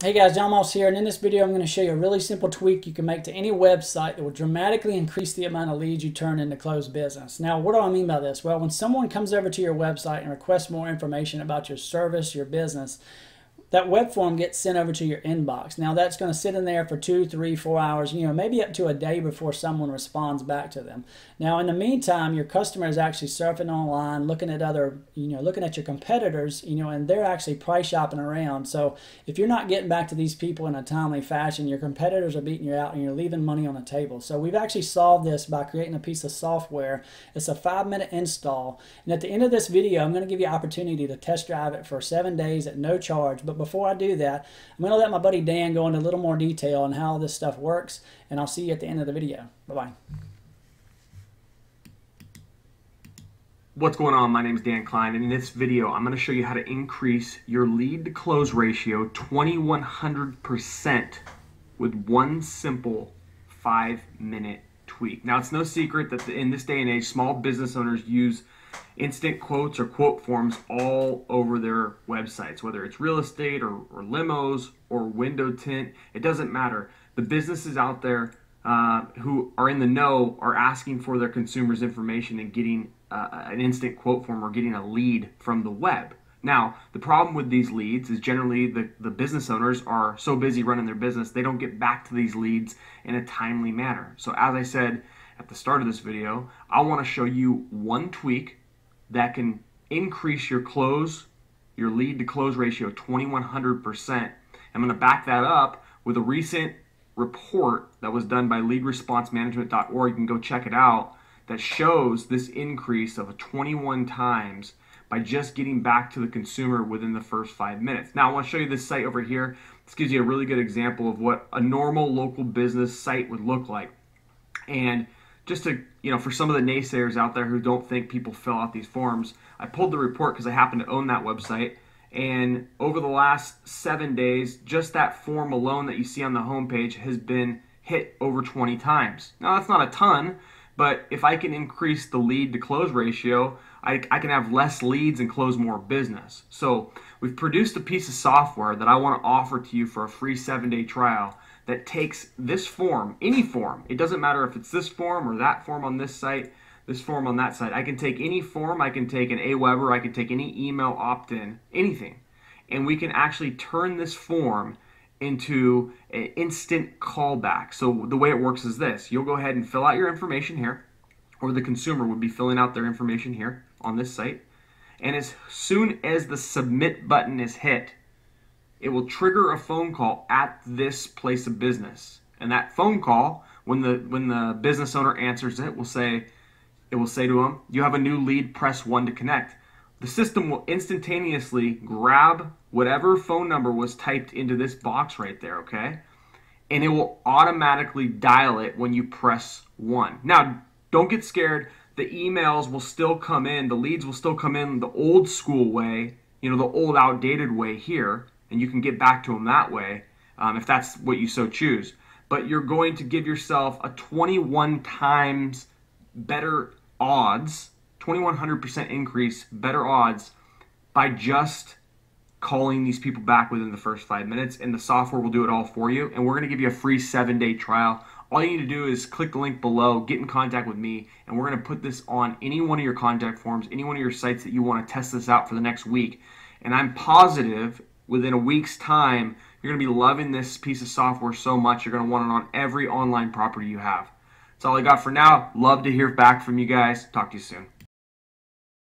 Hey guys, Jon Moss here, and in this video I'm going to show you a really simple tweak you can make to any website that will dramatically increase the amount of leads you turn into closed business. Now, what do I mean by this? Well, when someone comes over to your website and requests more information about your service, your business, that web form gets sent over to your inbox. Now that's going to sit in there for two, three, four hours, you know, maybe up to a day before someone responds back to them. Now in the meantime, your customer is actually surfing online, looking at other, you know, looking at your competitors, you know, and they're actually price shopping around. So if you're not getting back to these people in a timely fashion, your competitors are beating you out and you're leaving money on the table. So we've actually solved this by creating a piece of software. It's a five minute install. And at the end of this video, I'm going to give you opportunity to test drive it for seven days at no charge. But before I do that, I'm going to let my buddy Dan go into a little more detail on how this stuff works, and I'll see you at the end of the video. Bye-bye. What's going on? My name is Dan Klein, and in this video, I'm going to show you how to increase your lead to close ratio 2100% with one simple five minute tweak. Now, it's no secret that in this day and age, small business owners use instant quotes or quote forms all over their websites, whether it's real estate or, or limos or window tint, it doesn't matter. The businesses out there uh, who are in the know are asking for their consumers' information and getting uh, an instant quote form or getting a lead from the web. Now, the problem with these leads is generally the, the business owners are so busy running their business, they don't get back to these leads in a timely manner. So, as I said at the start of this video, I want to show you one tweak that can increase your close, your lead to close ratio 2100%. I'm going to back that up with a recent report that was done by leadresponsemanagement.org. You can go check it out that shows this increase of 21 times by just getting back to the consumer within the first five minutes. Now, I want to show you this site over here. This gives you a really good example of what a normal local business site would look like. And just to, you know, for some of the naysayers out there who don't think people fill out these forms, I pulled the report because I happen to own that website. And over the last seven days, just that form alone that you see on the homepage has been hit over 20 times. Now, that's not a ton, but if I can increase the lead to close ratio, I, I, can have less leads and close more business. So we've produced a piece of software that I want to offer to you for a free seven day trial that takes this form, any form, it doesn't matter if it's this form or that form on this site, this form on that site. I can take any form, I can take an Aweber, I can take any email opt in, anything. And we can actually turn this form into an instant callback. So the way it works is this you'll go ahead and fill out your information here, or the consumer would be filling out their information here on this site. And as soon as the submit button is hit, it will trigger a phone call at this place of business. And that phone call, when the when the business owner answers it, will say it will say to them, "You have a new lead. Press one to connect." The system will instantaneously grab whatever phone number was typed into this box right there, okay? And it will automatically dial it when you press one. Now, don't get scared. The emails will still come in, the leads will still come in the old school way, you know, the old outdated way here and you can get back to them that way um, if that's what you so choose. But you're going to give yourself a 21 times better odds, 2100% increase, better odds by just calling these people back within the first five minutes, and the software will do it all for you. And we're going to give you a free seven day trial. All you need to do is click the link below, get in contact with me, and we're going to put this on any one of your contact forms, any one of your sites that you want to test this out for the next week. And I'm positive within a week's time, you're going to be loving this piece of software so much, you're going to want it on every online property you have. That's all I got for now. Love to hear back from you guys. Talk to you soon.